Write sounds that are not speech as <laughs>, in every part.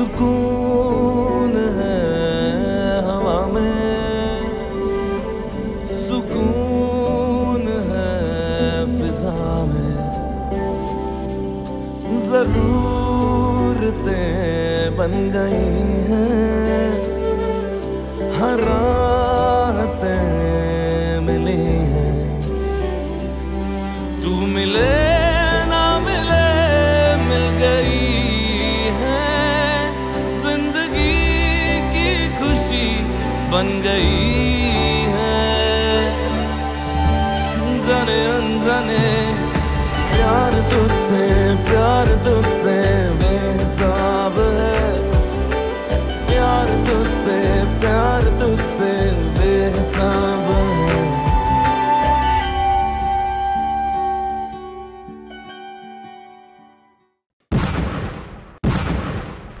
सुकून बन गई है। जाने अनजाने प्यार तुझसे प्यार तुझसे बेहिसाब है। प्यार तुझसे प्यार तुझसे बेहिसाब है।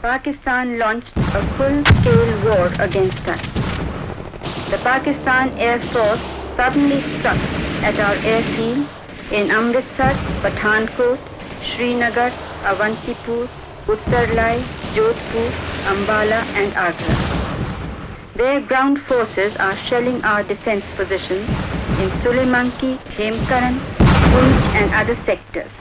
Pakistan launched a full-scale war against us. The Pakistan Air Force suddenly struck at our airfield in Amritsar, Pathankot, Srinagar, Avantipur, Uttarlai, Jodhpur, Ambala and Agra. Their ground forces are shelling our defense positions in Sulimanki, Hemkaran, Poonch and other sectors.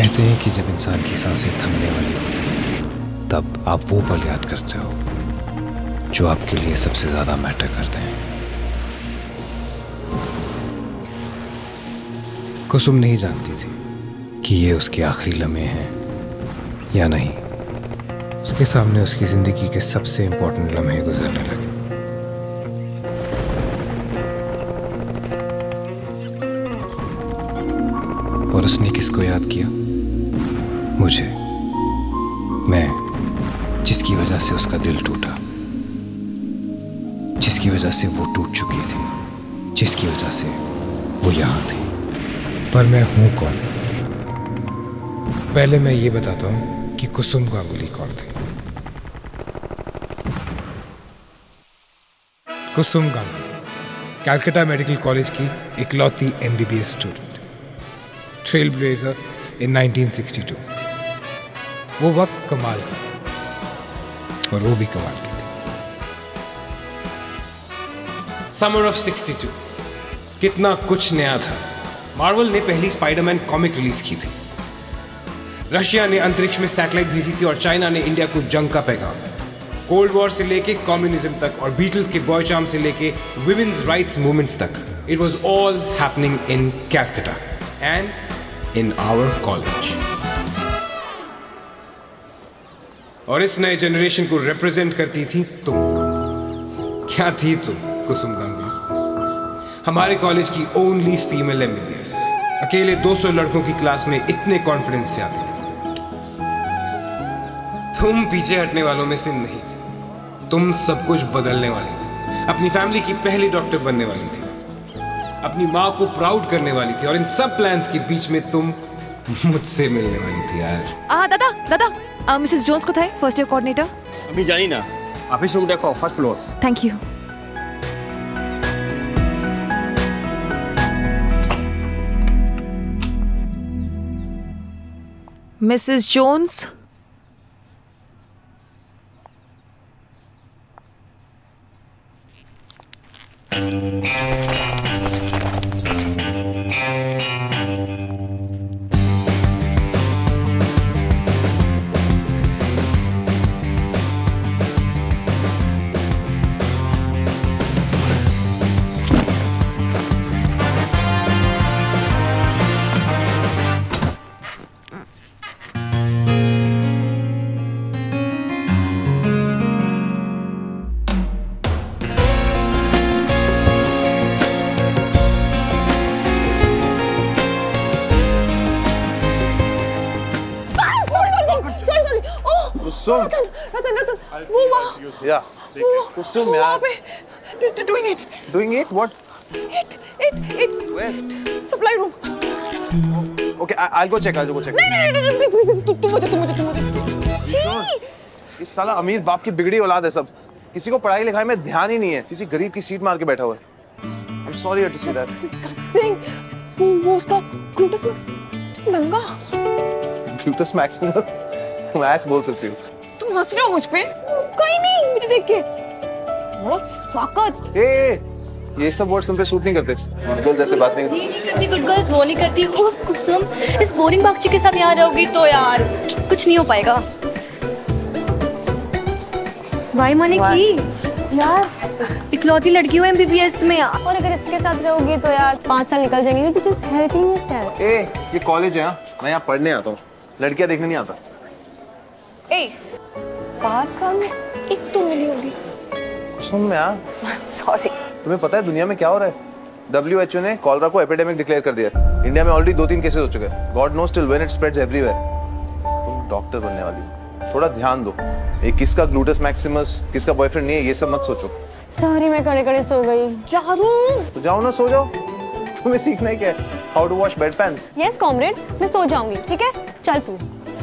कहते हैं कि जब इंसान की साँसें थमने वाली होती हैं, तब आप वो पल याद करते हो जो आपके लिए सबसे ज़्यादा मैटर करते हैं। कुसुम नहीं जानती थी कि ये उसके आखिरी लम्हे हैं या नहीं। उसके सामने उसकी ज़िंदगी के सबसे इंपॉर्टेंट लम्हे गुजरने लगे। और उसने किसको याद किया? जिसकी वजह से उसका दिल टूटा, जिसकी वजह से वो टूट चुकी थी, जिसकी वजह से वो यहाँ थी। पर मैं हूँ कौन? पहले मैं ये बताता हूँ कि कुसुम गांगुली कौन थी। कुसुम गांगुली, कैलकाटा मेडिकल कॉलेज की इकलौती MBBS student trail blazer in 1962 वो वक्त कमाल का और वो भी कमाल की थी। समर ऑफ़ 62 कितना कुछ नया था। मार्वल ने पहली स्पाइडरमैन कॉमिक रिलीज़ की थी। रशिया ने अंतरिक्ष में सैटेलाइट भेजी थी और चाइना ने इंडिया को जंग का पैगाम। कोल्ड वॉर से लेके कम्युनिज्म तक और बीटल्स के बॉय चार्म से लेके विमेन्स राइट्स मूवमेंट्स तक। It was all happening in Calcutta and in our college और इस नए जनरेशन को रिप्रेजेंट करती थी तुम। क्या थी तुम, कुसुम गांगुली हमारे कॉलेज की ओनली फीमेल एमबीबीएस अकेले 200 लड़कों की क्लास में इतने कॉन्फिडेंस से आती थी। तुम पीछे हटने वालों में से नहीं थी। तुम सब कुछ बदलने वाली थी। अपनी फैमिली की पहली डॉक्टर बनने वाली थी। अपनी माँ को प्राउड करने वाली थी और इन सब प्लान्स के बीच में तुम मुझसे मिलने वाली थी यार। आ दादा दादा मिसेस जोन्स को था? फ़र्स्ट ईयर कोऑर्डिनेटर अभी जानी ना। ऑफ़िस रूम देखो first floor thank you Mrs Jones Kusum Ratan Ratan Ratan वो वहाँ या कुसुम यार पे doing it doing it what it it it supply room okay I will go check I will go check नहीं नहीं नहीं please please तू तू मुझे तू मुझे तू मुझे छी इस साला अमीर बाप की बिगड़ी औलाद है सब। किसी को पढ़ाई लिखाई में ध्यान ही नहीं है। किसी गरीब की सीट मार के बैठा हुआ है। I am sorry to see that Disgusting. वो वो उसका ग्लूटस नंगा। ग्लूटस मैक्सिमस मैच बोल सकती हूँ। तुम हंस रहे हो मुझ पे? कहीं नहीं मुझे देख के। बहुत फाकत ए ये सब वर्ड्स तुम पे सूट नहीं करते। गुड गर्ल्स ऐसे बात नहीं ये नहीं करती गुड गर्ल्स वो नहीं करती। उफ कुसुम इस बोरिंग बागची के साथ यहाँ रहोगी तो यार कुछ नहीं हो पाएगा। भाई माने की? यार इकलौती लड़की हो एमबीबीएस में। यार और अगर इसके साथ रहोगी तो यार पाँच साल निकल जाएँगे। बट जस्ट हेल्पिंग योरसेल्फ ए ये कॉलेज है हाँ? मैं यहाँ पढ़ने आता हूँ। लड़कियाँ देखने नहीं आता। ए पाँच साल में एक तो मिली होगी। सुन में यार सॉरी तुम्हें पता है दुनिया में क्या हो रहा है? डब्ल्यूएचओ ने कॉलरा को एपिडेमिक डिक्लेयर कर दिया इंडिया में ऑलरेडी दो तीन केसेस हो चुके हैं। God no still when it spreads everywhere तुम डॉक्टर बनने वाली हो। थोड़ा ध्यान दो। ये किसका ग्लूटस मैक्सिमस किसका बॉयफ्रेंड नहीं है ये सब मत सोचो। सॉरी मैं खड़े खड़े सो गई। चारू तो जाओ ना सो जाओ। तुम्हें सीखना ही क्या है? How to wash bedpans yes comrade मैं सो जाऊँगी ठीक है? चल तू।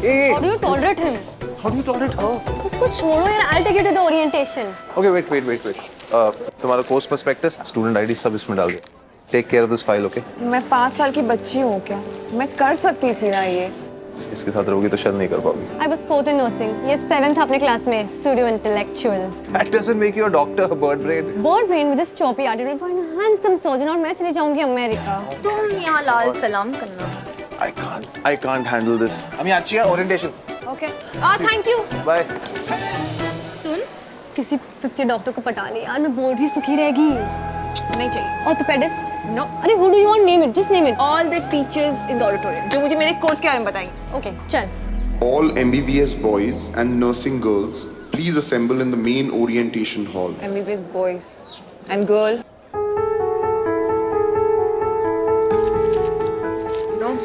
ए how do you tolerate him How do you tolerate her? उसको छोड़ो यार I'll take it to the orientation. Okay, wait, wait, wait, wait. तुम्हारा course prospectus, student ID सब इसमें डाल दे. Take care of this file, okay? मैं पाँच साल की बच्ची हूँ क्या? मैं कर सकती थी ना ये. इसके साथ रहोगी तो शायद नहीं कर पाओगी. I was fourth in nursing. ये seventh अपने class में. Pseudo intellectual. That doesn't make you a doctor, bird brain. Bird brain with this choppy attitude, boy and handsome surgeon और मैं चली जाऊँगी अमेरिका. तुम यहाँ लाल सलाम करना. I can't. I can't handle this. I'm Yachia orientation. Okay ah thank you Bye. सुन किसी फिफ्थ डॉक्टर को पटा ले यार मैं बोर्ड ही सुखी रहेगी। नहीं चाहिए। ऑर्थोपेडिस्ट नो अरे who do you want name it just name it all the teachers in the auditorium जो मुझे मेरे कोर्स के बारे में बताएँगे। ओके चल। All MBBS boys and nursing girls, please assemble in the main orientation hall. MBBS boys and girl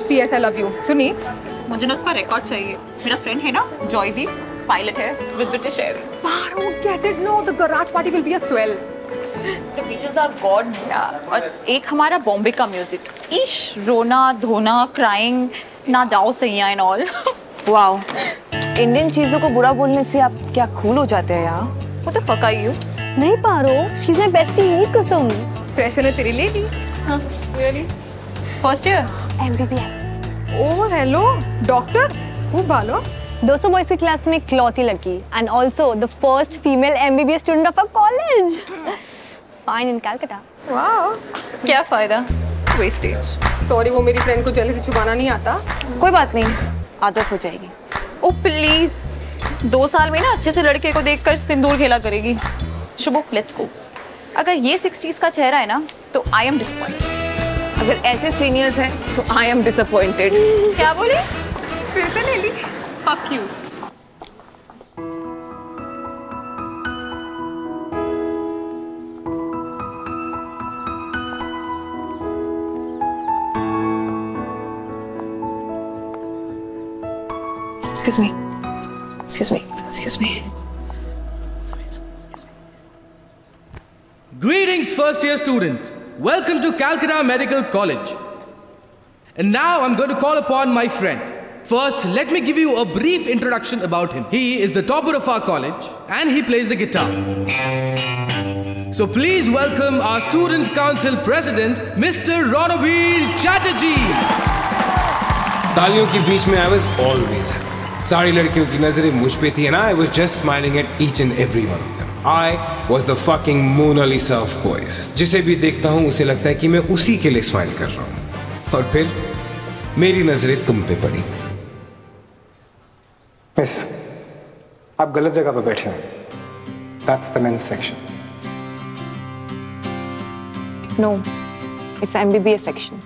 PS I love you सुनी मुझे ना उसका रिकॉर्ड चाहिए। मेरा फ्रेंड है ना जॉयदीप पायलट है with British Airways Paro, get it? No, the garage party will be a swell. The Beatles are God और एक हमारा बॉम्बे का म्यूज़िक इश रोना धोना क्राइंग ना जाओ सैया एंड ऑल Wow. इंडियन चीज़ों को बुरा बोलने से आप क्या कूल हो जाते हैं यार? What the fuck are you नहीं Paro she is my bestie ही कसम। फ्रेशर ने तेरी ले ली हाँ really first year MBBS Oh, hello, doctor. खूब भालो 200 बॉयज़ की क्लास में इकलौती लड़की and also the first female MBBS student of a college fine in Calcutta wow क्या फ़ायदा? वेस्टेज सॉरी वो मेरी फ्रेंड को जल्दी से छुपाना नहीं आता। कोई बात नहीं आदत हो जाएगी। ओ प्लीज़ दो साल में ना अच्छे से लड़के को देखकर सिंदूर खेला करेगी। शुभो लेट्स गो अगर ये सिक्सटीज का चेहरा है ना तो आई एम डिसअपॉइंटेड अगर ऐसे सीनियर्स हैं तो आई एम डिसअपॉइंटेड क्या बोली फिर से ले ली fuck you Excuse me. Excuse me. Excuse me. Greetings, first year students. Welcome to Calcutta Medical College. And now I'm going to call upon my friend. First, let me give you a brief introduction about him. He is the topper of our college and he plays the guitar. So please welcome our student council president, Mr. Ronabir Chatterjee. तालियों के बीच में I was always सारी लड़कियों की नजरें मुझ पे थी and I was just smiling at each and every one I was the fucking Mona Lisa of boys जिसे भी देखता हूँ उसे लगता है कि मैं उसी के लिए स्माइल कर रहा हूँ। और फिर मेरी नज़रें तुम पे पड़ी। मिस आप गलत जगह पर बैठे हो। That's the men's section no it's MBBS section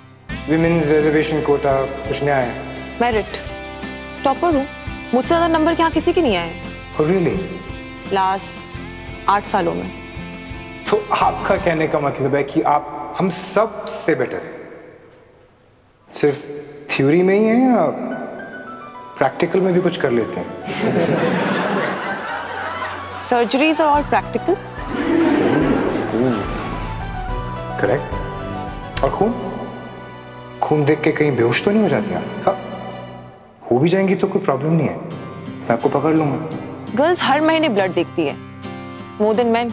women's reservation quota कुछ नया है Merit. टॉपर हूँ। मुझसे ज़्यादा नंबर यहाँ किसी के नहीं आए? Oh, really? लास्ट आठ सालों में। तो आपका कहने का मतलब है कि आप हम सबसे बेटर हैं। सिर्फ़ थ्योरी में ही है या प्रैक्टिकल में भी कुछ कर लेते हैं? Surgeries are all practical correct और खून? खून देख के कहीं बेहोश तो नहीं हो जाती आप? हाँ। हो भी जाएँगी तो कोई प्रॉब्लम नहीं है। मैं आपको पकड़ लूँगा। गर्ल्स हर महीने ब्लड देखती है। More than men.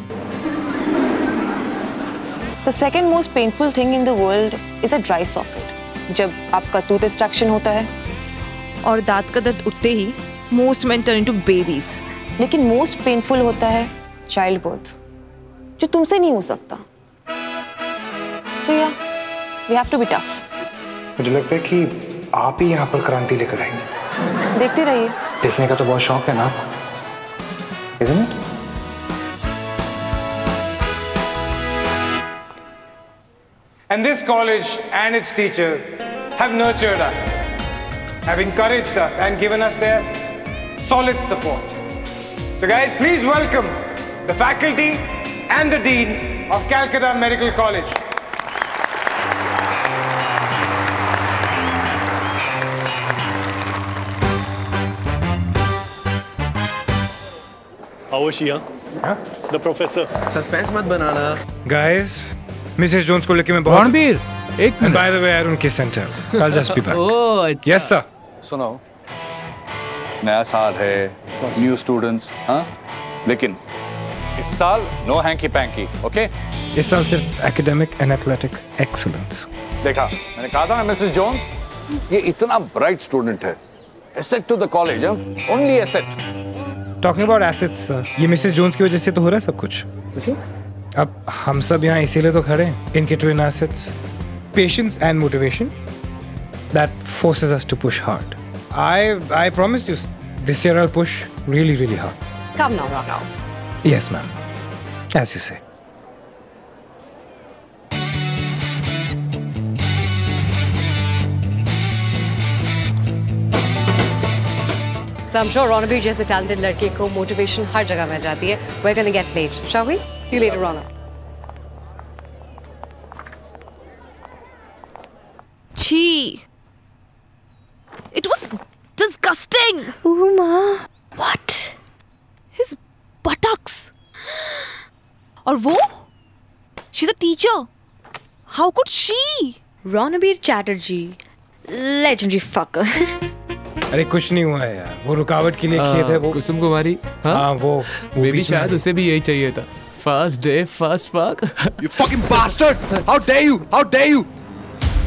The second most painful thing in the world is a dry socket. जब आपका tooth extraction होता है और दांत का दर्द उठते ही most men turn into babies. लेकिन मोस्ट पेनफुल होता है चाइल्ड बर्थ जो तुमसे नहीं हो सकता सो या we have to be tough मुझे लगता है कि आप ही यहाँ पर क्रांति लेकर आएँगे देखते रहिए देखने का तो बहुत शौक है ना isn't it? And this college and its teachers have nurtured us, have encouraged us and given us their solid support. So guys, please welcome the faculty and the Dean of Calcutta Medical College. How was she, huh? huh? The professor. Suspense mat banana. Guys, Mrs. Jones को लेके मैं बहुत रणबीर एक by the way, I don't kiss and tell. I'll just be back. ओह <laughs> अच्छा Yes, sir. सुनो नया साल है न्यू स्टूडेंट्स हाँ लेकिन इस साल नो हैंकी पैंकी ओके इस साल सिर्फ़ academic and athletic excellence. देखा मैंने कहा था ना मिसेस जोन्स ये इतना ब्राइट स्टूडेंट है asset to the college only asset Talking about assets, sir. ये मिसेस जोन्स की वजह से तो हो रहा है सब कुछ अब हम सब यहाँ इसीलिए तो खड़े हैं इनके twin assets patience and motivation that forces us to push hard I I promise you this year I push really really hard Come now, Rana. Yes, ma'am. As you say. So I'm sure Ronabir जैसे talented लड़के को motivation हर जगह मिल जाती है. We're gonna get late, shall we? See you later, Rana. Gee. It was disgusting. Uma. What? His buttocks. और वो? She's a teacher. How could she? Ronabir Chatterjee. Legendary fucker. अरे कुछ नहीं हुआ है यार वो रुकावट के लिए किए थे वो कुसुम कुमारी हाँ वो मे भी बीच में शायद उसे भी यही चाहिए था first day first fuck You fucking bastard! How dare you? How dare you?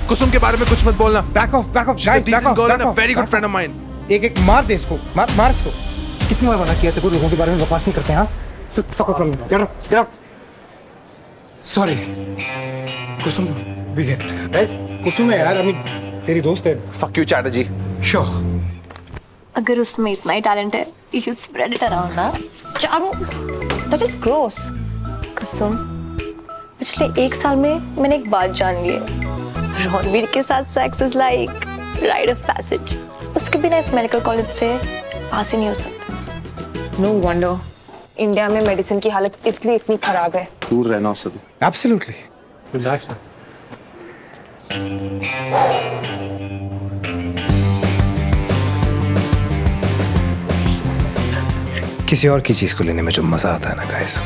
Kusum के बारे में कुछ मत बोलना. Back off, back off, She's guys, back off, girl back and a off, very good friend of mine. एक एक मार दे इसको मार मार इसको कितनी बार मना किया तेरे को लोगों के बारे में बकवास नहीं करते हैं हाँ fuck off from me get up get up sorry Kusum we get guys कुसुम है यार अभी तेरी दोस्त है fuck you चैटर्जी sure अगर उसमें इतना ही टैलेंट है you should spread it around ना Charu that is gross Kusum. पिछले एक साल में मैंने एक बात जान ली है। रणवीर के साथ sex is like rite of passage उसके बिना इस मेडिकल कॉलेज से पास ही नहीं हो सकता। नो वंडर इंडिया में मेडिसिन की हालत इसलिए इतनी खराब है। दूर रहना उससे तू absolutely relax man किसी और की चीज़ को लेने में जो मज़ा आता है ना गाइस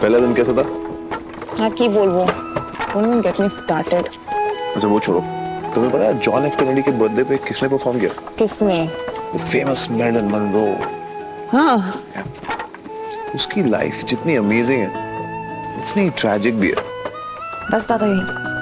पहला दिन कैसा था? यार की बोलबो डोंट गेट मी स्टार्टेड अच्छा वो छोड़ो। तुम्हें पता है जॉन एफ़ कैनेडी के बर्थडे पे किसने परफॉर्म किया? किसने? द फ़ेमस मैरिलन मनरो हाँ। उसकी लाइफ जितनी अमेजिंग है उतनी ट्रैजिक भी है। बस दादा यही।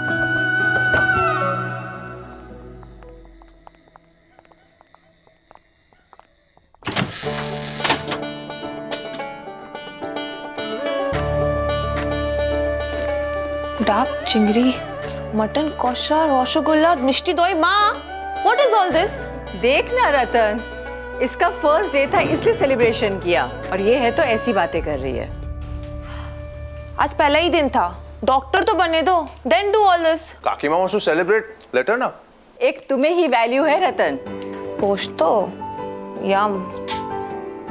चिंगरी मटन कौशा रसगुल्ला मिष्टी दोई माँ। व्हाट इज़ ऑल दिस देखना रतन इसका फ़र्स्ट डे था इसलिए सेलिब्रेशन किया। और ये है तो ऐसी बातें कर रही है। आज पहला ही दिन था। डॉक्टर तो बने दो then do all this काकीमा wants to celebrate let her ना एक तुम्हें ही वैल्यू है रतन। पोस्ट तो यम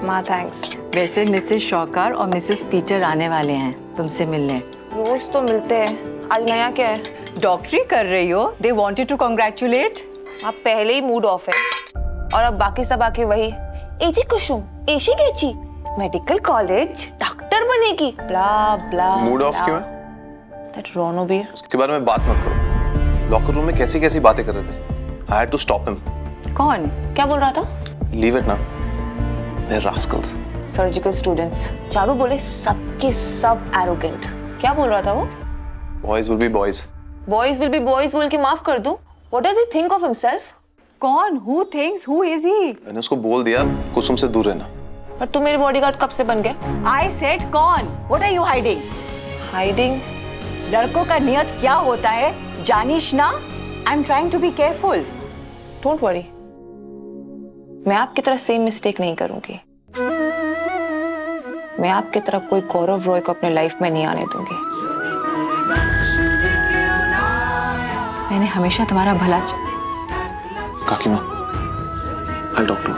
माँ थैंक्स वैसे मिसेस शौकार और मिसेस पीटर आने वाले हैं तुमसे मिलने। रोज तो मिलते हैं। आज नया क्या है? डॉक्टरी कर रही हो? दे वांटेड टू कांग्रेचुलेट आप पहले ही मूड ऑफ़ है। और अब बाकी सब आके वही एजी कुसुम एशी केची मेडिकल कॉलेज डॉक्टर बनेगी। ब्ला ब्ला मूड ऑफ़ क्यों है? दैट रोनोबीर उसके बारे में बात मत करो। लॉकर रूम में कैसी कैसी बातें कर रहे थे? I had to stop him कौन? क्या बोल रहा था? लीव इट ना the rascals surgical students Charu बोले सबके सब एरोगेंट क्या बोल रहा था वो? Boys will be boys boys will be boys बोल के माफ़ कर दूँ। What does he think of himself कौन? Who thinks who is he मैंने उसको बोल दिया कुसुम से दूर रहना। पर तुम मेरे बॉडीगार्ड कब से बन गए? आई सेड कौन? What are you hiding hiding लड़कों का नियत क्या होता है? जानिश ना? I am trying to be careful don't worry मैं आपकी तरह सेम मिस्टेक नहीं करूँगी। मैं आपकी तरह कोई गौरव रॉय को अपने लाइफ में नहीं आने दूँगी। मैंने हमेशा तुम्हारा भला. काकी माँ आई टॉक टू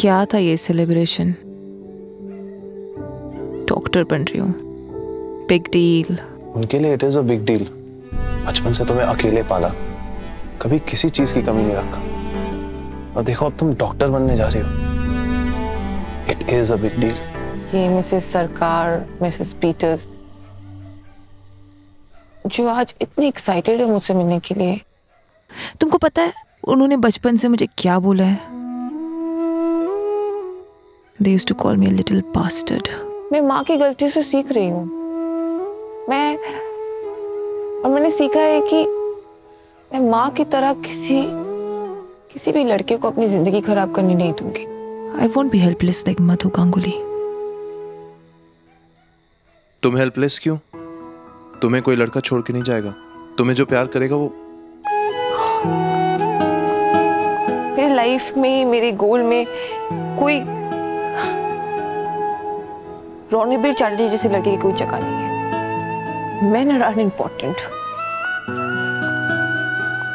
क्या था ये सेलिब्रेशन डॉक्टर बन रही हूँ। बिग डील उनके लिए it is a big deal बचपन से तुम्हें अकेले पाला। कभी किसी चीज़ की कमी नहीं रखा। और देखो अब तुम डॉक्टर बनने जा रही हो। It is a big deal ये मिसेस सरकार मिसेस पीटर्स जो आज इतनी एक्साइटेड है मुझसे मिलने के लिए। तुमको पता है उन्होंने बचपन से मुझे क्या बोला है? They used to call me a little bastard. मैं माँ की गलती से सीख रही हूँ। मैं और मैंने सीखा है कि मैं माँ की तरह किसी किसी भी लड़के को अपनी ज़िंदगी खराब करने नहीं दूँगी। I won't be helpless like Madhu Ganguly. तुम हेल्पलेस क्यों? तुम्हें कोई लड़का छोड़ के नहीं जाएगा। तुम्हें जो प्यार करेगा वो मेरी लाइफ में मेरे गोल में कोई रणबीर चैटर्जी जैसे लड़के की कोई जगह नहीं है। Men are unimportant.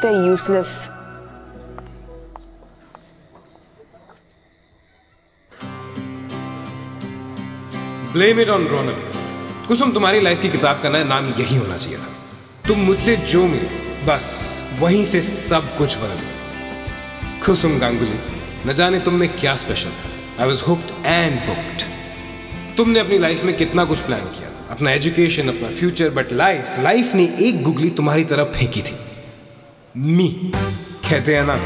They're useless. Blame it on Ronal Kusum, तुम्हारी लाइफ की किताब का ना नाम यही होना चाहिए था। तुम मुझसे जो मिले, बस वहीं से सब कुछ बदल गया। कुसुम गांगुली, न जाने तुम में क्या special I was hooked and booked तुमने अपनी लाइफ में कितना कुछ प्लान किया? अपना एजुकेशन अपना फ्यूचर बट लाइफ लाइफ ने एक गुगली तुम्हारी तरफ़ फेंकी थी। मी कहते हैं ना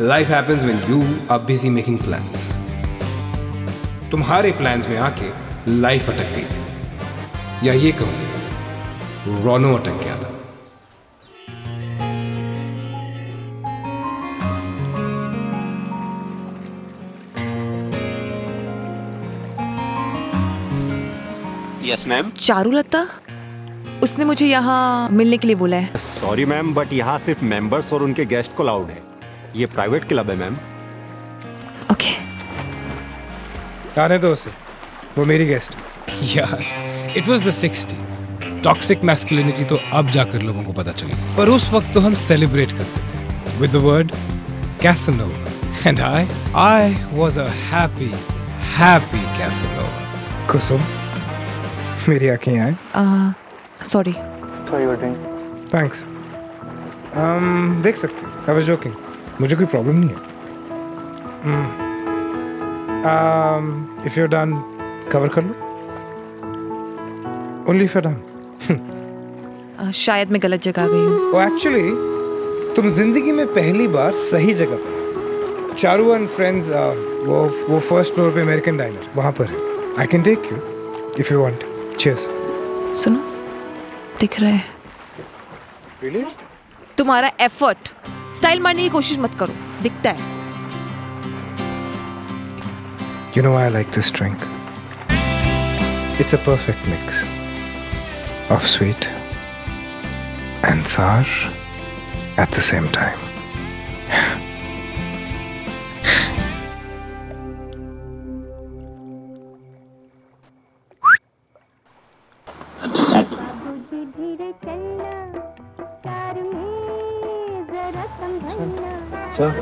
life happens when you are busy making plans तुम्हारे प्लान्स में आके लाइफ अटक गई या ये कहूँ रोनो अटक यस मैम चारुलता? उसने मुझे यहाँ मिलने के लिए बोला है। सॉरी मैम बट यहाँ सिर्फ़ मेंबर्स और उनके गेस्ट को अलाउड है। ये प्राइवेट क्लब है मैम आने दो उसे। वो मेरी गेस्ट यार it was the sixties toxic masculinity तो अब जाकर लोगों को पता चली। पर उस वक्त तो हम सेलिब्रेट करते थे। With the word Casanova and I I was a happy happy Casanova Kusum मेरी आँखें आए सॉरी थैंक्स देख सकते आई वाज जोकिंग मुझे कोई प्रॉब्लम नहीं है। Um, if you're done cover कर लो। Only done. <laughs> आ, शायद मैं गलत जगह आ गई हूँ। वो एक्चुअली तुम ज़िंदगी में पहली बार सही जगह पर हो। चारू एंड फ्रेंड्स वो वो फ़र्स्ट फ्लोर पे अमेरिकन डाइनर वहाँ पर है। I can take you if you want सुनो दिख रहा है। तुम्हारा एफर्ट स्टाइल मारने की कोशिश मत करो दिखता है। You know I like this drink it's a perfect mix of sweet and sour at the same time Sir.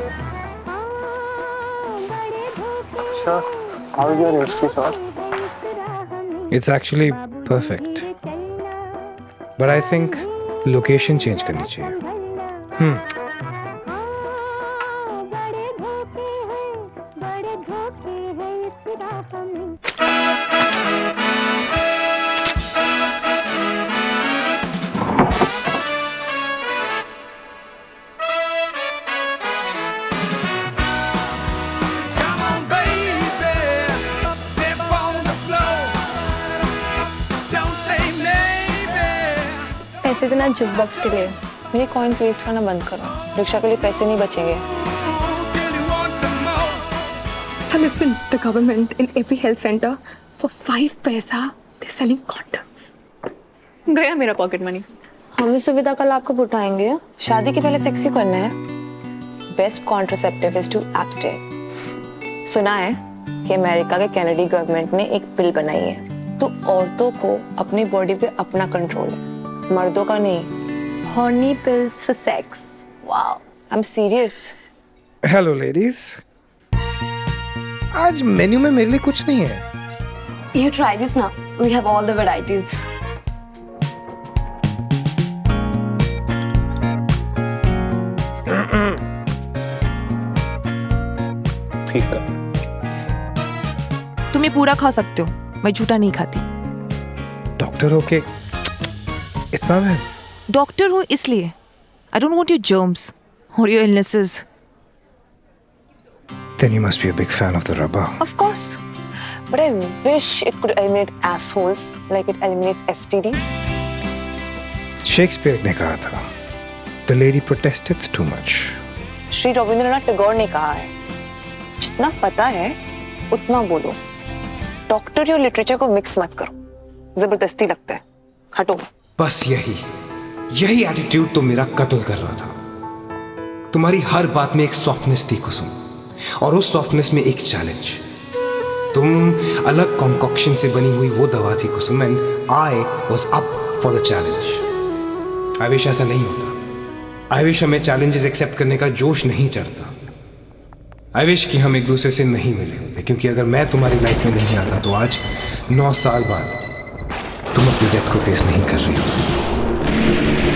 Sir, how is your whiskey, sir? It's actually perfect. But I think location change करनी चाहिए हम्म देना जुक box के लिए। मेरे coins waste करना बंद करो। Rickshaw के लिए पैसे नहीं बचेंगे। listen, the government in every health center for five paisa they're selling condoms. गया मेरा पॉकेट मनी हम इस सुविधा का लाभ कब उठाएँगे? शादी के पहले सेक्स ही करना है। Best contraceptive is to abstain सुना है कि अमेरिका के कैनेडी गवर्नमेंट ने एक बिल बनाई है। तो औरतों को अपनी बॉडी पे अपना कंट्रोल है। मर्दों का नहीं। Horny pills for sex wow I am serious hello ladies आज मेन्यू में मेरे लिए कुछ नहीं है। You try this now. We have all the varieties. तुम ये पूरा खा सकते हो। मैं झूठा नहीं खाती। डॉक्टर होके इतना मैं डॉक्टर हूँ इसलिए I don't want your germs और your illnesses Then you must be a big fan of the rubber. Of course. But I wish it could eliminate assholes like it eliminates STDs. Shakespeare ने कहा था The lady protested too much. Shri Rabindranath Tagore ने कहा है जितना पता है उतना बोलो डॉक्टर और लिटरेचर को मिक्स मत करो ज़बरदस्ती लगता है हटो बस यही। यही एटीट्यूड तो मेरा कत्ल कर रहा था। तुम्हारी हर बात में एक सॉफ्टनेस थी कुसुम, और उस सॉफ्टनेस में एक चैलेंज तुम अलग कॉन्कॉक्शन से बनी हुई वो दवा थी Kusum and I was up for the challenge I wish ऐसा नहीं होता। आई विश हमें चैलेंजेस एक्सेप्ट करने का जोश नहीं चढ़ता। आई विश कि हम एक दूसरे से नहीं मिले होते, क्योंकि अगर मैं तुम्हारी लाइफ में नहीं आता तो आज नौ साल बाद तुम अपनी डेथ को फेस नहीं कर रही हो।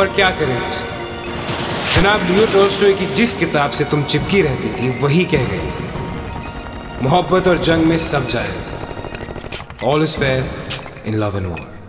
पर क्या करें उसे? जनाब लियो टोल्स्टॉय की जिस किताब से तुम चिपकी रहती थी, वही कह गई थी मोहब्बत और जंग में सब जाए all is fair in love and war